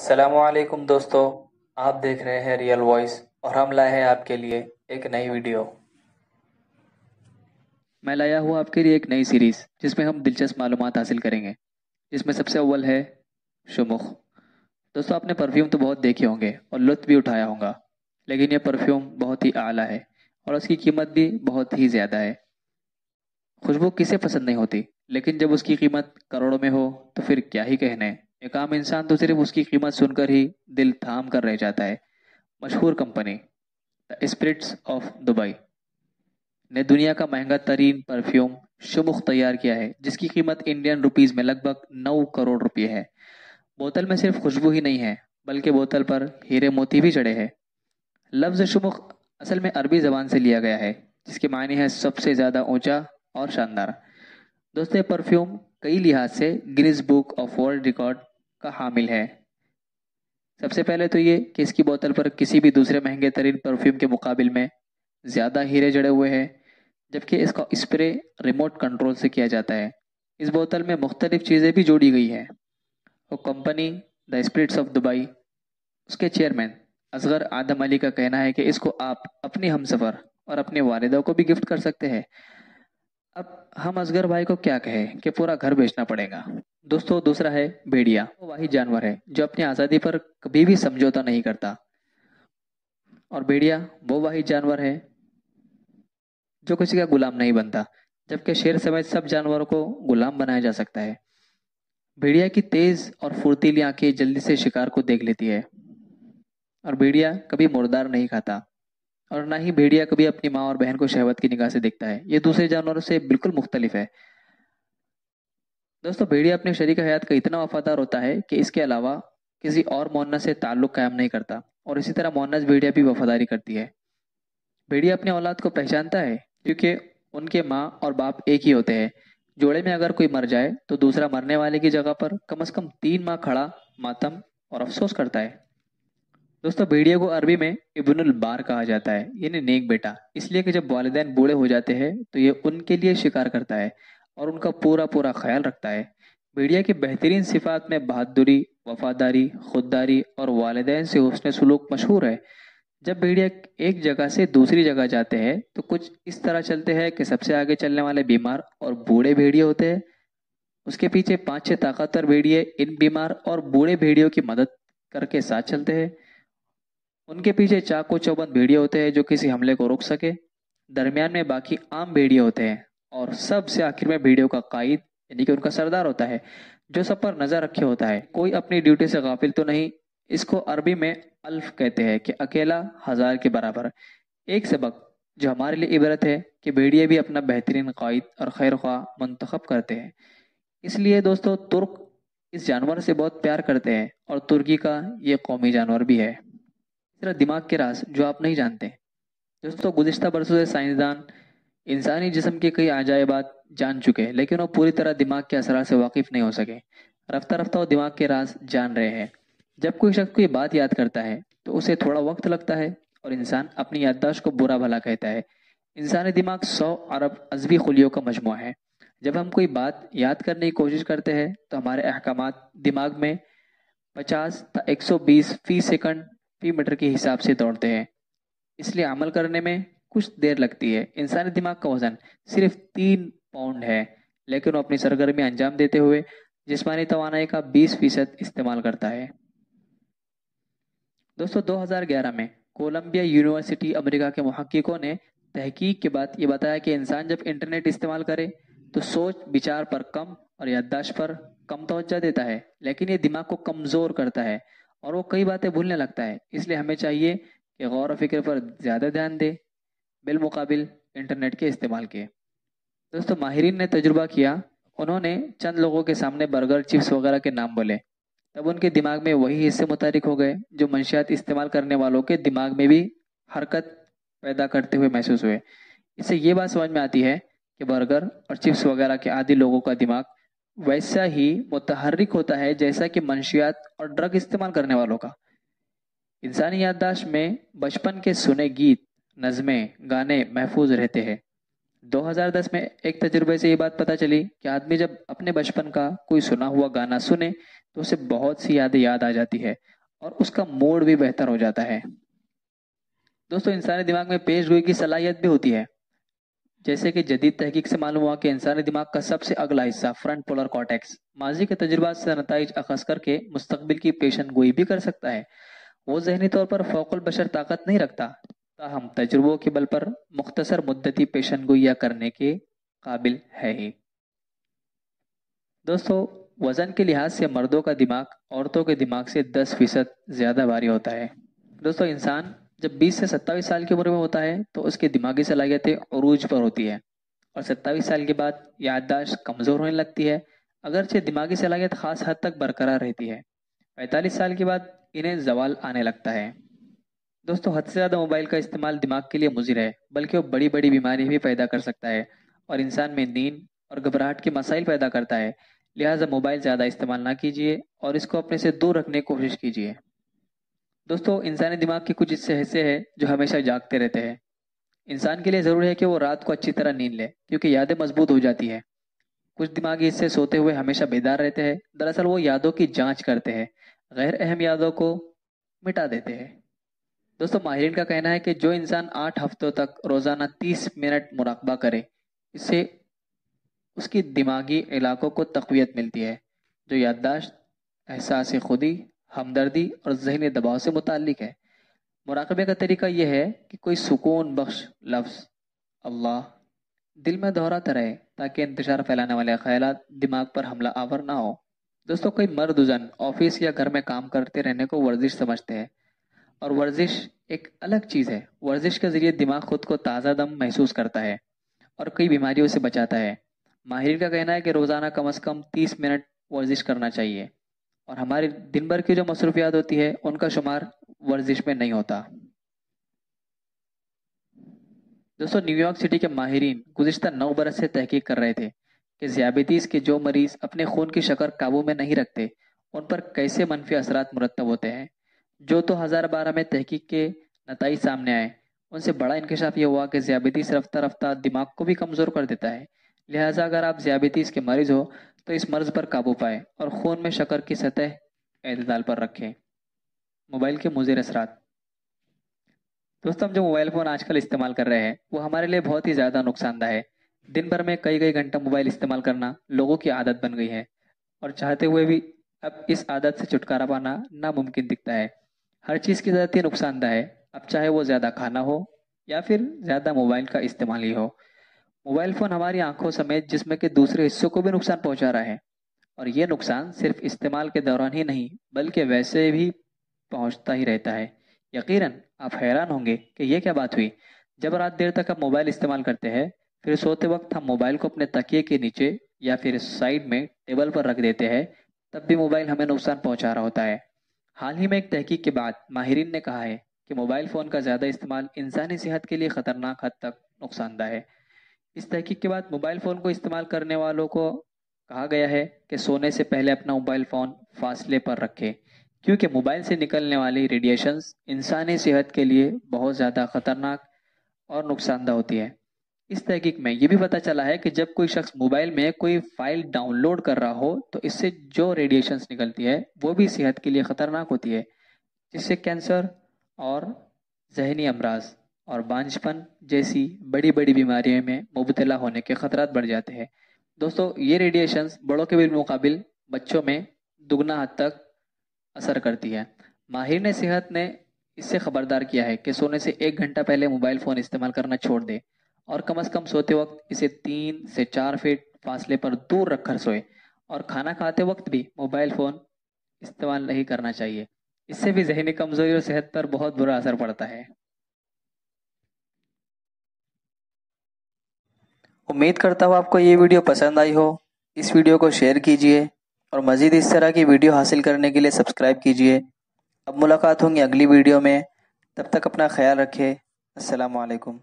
असलकुम दोस्तों, आप देख रहे हैं रियल वॉइस और हम लाए हैं आपके लिए एक नई वीडियो। मैं लाया हूँ आपके लिए एक नई सीरीज़ जिसमें हम दिलचस्प मालूम हासिल करेंगे। जिसमें सबसे अव्वल है शुमुख। दोस्तों, आपने परफ्यूम तो बहुत देखे होंगे और लुत्फ भी उठाया होगा, लेकिन यह परफ्यूम बहुत ही आला है और उसकी कीमत भी बहुत ही ज़्यादा है। खुशबू किसे पसंद नहीं होती, लेकिन जब उसकी कीमत करोड़ों में हो तो फिर क्या ही कहने। एक आम इंसान तो सिर्फ़ उसकी कीमत सुनकर ही दिल थाम कर रह जाता है। मशहूर company, the spirits of Dubai, ने दुनिया का महँगा तरीन परफ्यूम शुमुख तैयार किया है, जिसकी कीमत इंडियन रुपीज़ में लगभग नौ करोड़ रुपये है। बोतल में सिर्फ़ खुशबू ही नहीं है, बल्कि बोतल पर हीरे मोती भी चढ़े हैं। लफ्ज़ शुमुख असल में अरबी ज़बान से लिया गया है, जिसके मायने है सबसे ज़्यादा ऊँचा और शानदार। दोस्तों परफ्यूम कई लिहाज से Guinness book of world record का हामिल है। सबसे पहले तो ये कि इसकी बोतल पर किसी भी दूसरे महँगे तरीन परफ्यूम के मुकाबले में ज़्यादा हीरे जड़े हुए हैं, जबकि इसका स्प्रे रिमोट कंट्रोल से किया जाता है। इस बोतल में मुख्तलिफ़ चीज़ें भी जोड़ी गई हैं। और company the spirits of Dubai, उसके चेयरमैन असगर आदम अली का कहना है कि इसको आप अपने हम सफ़र और अपने वालदा को भी गिफ्ट कर सकते हैं। अब हम असगर भाई को क्या कहें कि पूरा घर बेचना पड़ेगा। दोस्तों, दूसरा है भेड़िया। वो वही जानवर है जो अपनी आज़ादी पर कभी भी समझौता नहीं करता। और भेड़िया, वो वही जानवर है जो किसी का गुलाम नहीं बनता, जबकि शेर समेत सब जानवरों को गुलाम बनाया जा सकता है। भेड़िया की तेज और फुर्तीली आँखें जल्दी से शिकार को देख लेती है, और भेड़िया कभी मुर्दार नहीं खाता, और ना ही भेड़िया कभी अपनी माँ और बहन को शहवत की निगाह से देखता है। ये दूसरे जानवरों से बिल्कुल मुख्तलिफ़ है। दोस्तों, भेड़िया अपने शरीर शरीक हयात का इतना वफादार होता है कि इसके अलावा किसी और मोन्नस से ताल्लुक कायम नहीं करता और इसी तरह मोन्नस भेड़िया भी वफादारी करती है। भेड़िया अपने औलाद को पहचानता है क्योंकि उनके माँ और बाप एक ही होते हैं। जोड़े में अगर कोई मर जाए तो दूसरा मरने वाले की जगह पर कम अज कम तीन माह खड़ा, मातम और अफसोस करता है। दोस्तों, भेड़िया को अरबी में इबनुल बार कहा जाता है, यानी नेक बेटा। इसलिए कि जब वालदेन बूढ़े हो जाते हैं तो ये उनके लिए शिकार करता है। और उनका पूरा पूरा ख्याल रखता है। भेड़िया की बेहतरीन सिफात में बहादुरी, वफादारी, खुददारी और वालदेन से उसने सलूक मशहूर है। जब भेड़िया एक जगह से दूसरी जगह जाते हैं तो कुछ इस तरह चलते हैं कि सबसे आगे चलने वाले बीमार और बूढ़े भेड़िए होते हैं। उसके पीछे पाँच छः ताकतवर भेड़िए इन बीमार और बूढ़े भेड़ियों की मदद करके साथ चलते हैं। उनके पीछे चाको चौबंद भेड़िए होते हैं जो किसी हमले को रोक सके। दरमियान में बाकी आम भेड़िए होते हैं। और सबसे आखिर में भेड़ियों का कायद, यानी कि उनका सरदार होता है, जो सब पर नज़र रखे होता है। कोई अपनी ड्यूटी से गाफिल तो नहीं। इसको अरबी में अल्फ कहते हैं कि अकेला हज़ार के बराबर। एक सबक जो हमारे लिए इबरत है कि भेड़िए भी अपना बेहतरीन कायद और खैर ख्वाह मंतखब करते हैं। इसलिए दोस्तों, तुर्क इस जानवर से बहुत प्यार करते हैं और तुर्की का ये कौमी जानवर भी है। दिमाग के रास जो आप नहीं जानते। दोस्तों, गुजशत बरसों से साइंसदान इंसानी जिसम के कई अजायबात जान चुके हैं, लेकिन वो पूरी तरह दिमाग के असरा से वाकिफ नहीं हो सके। रफ्ता रफ्ता वो दिमाग के राज जान रहे हैं। जब कोई शख्स कोई बात याद करता है तो उसे थोड़ा वक्त लगता है और इंसान अपनी याददाश्त को बुरा भला कहता है। इंसानी दिमाग सौ अरब अजबी खुलियों का मजमु है। जब हम कोई बात याद करने की कोशिश करते हैं तो हमारे अहकाम दिमाग में पचास एक सौ बीस फ़ी सेकंड फ़ी मीटर के हिसाब से दौड़ते हैं। इसलिए अमल करने में कुछ देर लगती है। इंसानी दिमाग का वज़न सिर्फ़ तीन पाउंड है, लेकिन वो अपनी सरगर्मी अंजाम देते हुए जिसमानी तोानाई का 20 फ़ीसद इस्तेमाल करता है। दोस्तों 2011 में कोलंबिया यूनिवर्सिटी अमेरिका के महक्कों ने तहकीक के बाद ये बताया कि इंसान जब इंटरनेट इस्तेमाल करे तो सोच, विचार पर कम और याददाश्त पर कम तोज्जा देता है, लेकिन ये दिमाग को कमज़ोर करता है और वो कई बातें भूलने लगता है। इसलिए हमें चाहिए कि गौर व फ़िक्र पर ज़्यादा ध्यान दे बिलमुकाबिल इंटरनेट के इस्तेमाल के दोस्तों, माहरीन ने तजुर्बा किया। उन्होंने चंद लोगों के सामने बर्गर, चिप्स वगैरह के नाम बोले। तब उनके दिमाग में वही हिस्से मुतारिक हो गए, जो मंशियात इस्तेमाल करने वालों के दिमाग में भी हरकत पैदा करते हुए महसूस हुए। इससे ये बात समझ में आती है कि बर्गर और चिप्स वगैरह के आदि लोगों का दिमाग वैसा ही मुतहरिक होता है जैसा कि मंशियात और ड्रग इस्तेमाल करने वालों का। इंसानी याददाश्त में बचपन के सुने गीत नज़में गाने महफूज रहते हैं। 2010 में एक तजुर्बे से ये बात पता चली कि आदमी जब अपने बचपन का कोई सुना हुआ गाना सुने तो उसे बहुत सी यादें याद आ जाती है और उसका मूड भी बेहतर हो जाता है। दोस्तों, इंसानी दिमाग में पेश गोई की सलाहियत भी होती है। जैसे कि जदीद तहकीक से मालूम हुआ कि इंसानी दिमाग का सबसे अगला हिस्सा फ्रंट पोलर कॉटेक्स माजी के तजुर्बा से नतज अखज करके मुस्तबिल की पेशन गोई भी कर सकता है। वो जहनी तौर पर फ़ौकुल बशर ताकत नहीं रखता। ताहम तजुर्बों के बल पर मुख्तसर मुद्दती पेशन गोया करने के काबिल है ही। दोस्तों, वज़न के लिहाज से मर्दों का दिमाग औरतों के दिमाग से 10 फ़ीसद ज़्यादा भारी होता है। दोस्तों, इंसान जब 20 से सत्ताईस साल की उम्र में होता है तो उसकी दिमागी सलाहियतें अरूज पर होती है और सत्ताईस साल के बाद याददाश्त कमज़ोर होने लगती है। अगरचे दिमागी सलाहियत ख़ास हद तक बरकरार रहती है। पैंतालीस साल के बाद इन्हें जवाल आने लगता है। दोस्तों, हद से ज़्यादा मोबाइल का इस्तेमाल दिमाग के लिए मुजिर है, बल्कि वो बड़ी बड़ी बीमारी भी पैदा कर सकता है और इंसान में नींद और घबराहट के मसाइल पैदा करता है। लिहाजा मोबाइल ज़्यादा इस्तेमाल ना कीजिए और इसको अपने से दूर रखने की कोशिश कीजिए। दोस्तों, इंसानी दिमाग के कुछ हिस्से ऐसे हैं जो हमेशा जागते रहते हैं। इंसान के लिए ज़रूरी है कि वो रात को अच्छी तरह नींद ले, क्योंकि यादें मज़बूत हो जाती है। कुछ दिमागी हिस्से सोते हुए हमेशा बेदार रहते हैं, दरअसल वो यादों की जाँच करते हैं गैर अहम यादों को मिटा देते हैं। दोस्तों, माहिरीन का कहना है कि जो इंसान आठ हफ्तों तक रोज़ाना तीस मिनट मुराकबा करे, इससे उसकी दिमागी इलाकों को तकवीत मिलती है, जो याददाश्त, एहसास खुदी, हमदर्दी और जहनी दबाव से मुतक है। मुराकबे का तरीका यह है कि कोई सुकून बख्श लफ्ज़ अल्लाह दिल में दोहराता रहे, ताकि इंतज़ार फैलाने वाले ख्याल दिमाग पर हमला आवर ना हो। दोस्तों, कोई मर्द जन ऑफ़िस या घर में काम करते रहने को वर्जिश समझते हैं और वर्जिश एक अलग चीज़ है। वर्जिश के ज़रिए दिमाग खुद को ताज़ा दम महसूस करता है और कई बीमारियों से बचाता है। माहिर का कहना है कि रोज़ाना कम अज़ कम तीस मिनट वर्जिश करना चाहिए और हमारे दिन भर की जो मसरूफियात होती है, उनका शुमार वर्जिश में नहीं होता। दोस्तों न्यूयॉर्क सिटी के माहरीन गुजशत नौ बरस से तहकीक कर रहे थे कि ज़्याबतीस के जो मरीज़ अपने खून की शक्कर काबू में नहीं रखते, उन पर कैसे मनफी असरात मुरतब होते हैं। जो तो हज़ार बारह में तहकीक के नतज सामने आए। उनसे बड़ा इंकशाफ ये हुआ कि ज़्याबतीस रफ्ता रफ्ता दिमाग को भी कमज़ोर कर देता है। लिहाजा अगर आप ज़्याबतीस के मरीज़ हो तो इस मर्ज़ पर काबू पाए और खून में शक्कर की सतह अतदाल पर रखें। मोबाइल के मुजिर असरात। दोस्तों, हम जो मोबाइल फ़ोन आजकल इस्तेमाल कर रहे हैं, वो हमारे लिए बहुत ही ज़्यादा नुकसानदा है। दिन भर में कई कई घंटा मोबाइल इस्तेमाल करना लोगों की आदत बन गई है और चाहते हुए भी अब इस आदत से छुटकारा पाना नामुमकिन दिखता है। हर चीज़ की ज़्यादा नुकसानदा है। अब चाहे वो ज़्यादा खाना हो या फिर ज़्यादा मोबाइल का इस्तेमाल ही हो। मोबाइल फ़ोन हमारी आँखों समेत जिसम के दूसरे हिस्सों को भी नुकसान पहुँचा रहा है। और ये नुकसान सिर्फ़ इस्तेमाल के दौरान ही नहीं, बल्कि वैसे भी पहुँचता ही रहता है। यकीनन, आप हैरान होंगे कि ये क्या बात हुई। जब रात देर तक आप मोबाइल इस्तेमाल करते हैं, फिर सोते वक्त हम मोबाइल को अपने तकिए के नीचे या फिर साइड में टेबल पर रख देते हैं, तब भी मोबाइल हमें नुकसान पहुँचा रहा होता है। हाल ही में एक तहकीक के बाद माहिरीन ने कहा है कि मोबाइल फ़ोन का ज़्यादा इस्तेमाल इंसानी सेहत के लिए ख़तरनाक हद तक नुकसानदा है। इस तहकीक के बाद मोबाइल फ़ोन को इस्तेमाल करने वालों को कहा गया है कि सोने से पहले अपना मोबाइल फ़ोन फासले पर रखें, क्योंकि मोबाइल से निकलने वाली रेडिएशंस इंसानी सेहत के लिए बहुत ज़्यादा ख़तरनाक और नुकसानदा होती है। इस तहकीक में ये भी पता चला है कि जब कोई शख्स मोबाइल में कोई फ़ाइल डाउनलोड कर रहा हो तो इससे जो रेडिएशंस निकलती है, वो भी सेहत के लिए ख़तरनाक होती है, जिससे कैंसर और जहनी अमराज और बांझपन जैसी बड़ी बड़ी बीमारियों में मुबतला होने के खतरात बढ़ जाते हैं। दोस्तों, ये रेडिएशंस बड़ों के मुकाबिल बच्चों में दुगना हद तक असर करती है। माहिर ने सेहत ने इससे खबरदार किया है कि सोने से एक घंटा पहले मोबाइल फ़ोन इस्तेमाल करना छोड़ दे। और कम अज़ कम सोते वक्त इसे तीन से चार फीट फासले पर दूर रखकर सोए। और खाना खाते वक्त भी मोबाइल फ़ोन इस्तेमाल नहीं करना चाहिए। इससे भी जहनी कमज़ोरी और सेहत पर बहुत बुरा असर पड़ता है। उम्मीद करता हूँ आपको ये वीडियो पसंद आई हो। इस वीडियो को शेयर कीजिए और मज़ीद इस तरह की वीडियो हासिल करने के लिए सब्सक्राइब कीजिए। अब मुलाकात होंगी अगली वीडियो में। तब तक अपना ख्याल रखें। असलकम